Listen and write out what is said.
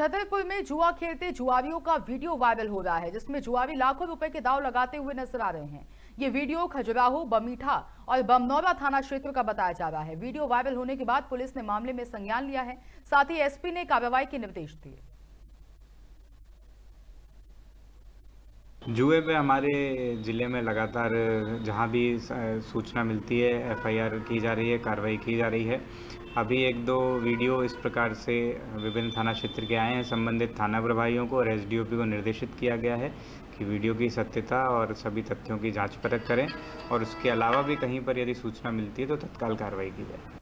छतरपुर में जुआ खेलते जुआरियों का वीडियो वायरल हो रहा है, जिसमें जुआरी लाखों रुपए के दाव लगाते हुए नज़र आ रहे हैं। ये वीडियो खजुराहो, बमीठा और बमनौरा थाना क्षेत्र का बताया जा रहा है। वीडियो वायरल होने के बाद पुलिस ने मामले में संज्ञान लिया है। साथ ही एसपी ने कार्रवाई के निर्देश दिए। जुए पे हमारे ज़िले में लगातार जहाँ भी सूचना मिलती है, एफआईआर की जा रही है, कार्रवाई की जा रही है, अभी एक दो वीडियो इस प्रकार से विभिन्न थाना क्षेत्र के आए हैं। संबंधित थाना प्रभारियों को और एसडीओपी को निर्देशित किया गया है कि वीडियो की सत्यता और सभी तथ्यों की जाँच परख करें और उसके अलावा भी कहीं पर यदि सूचना मिलती है तो तत्काल कार्रवाई की जाए।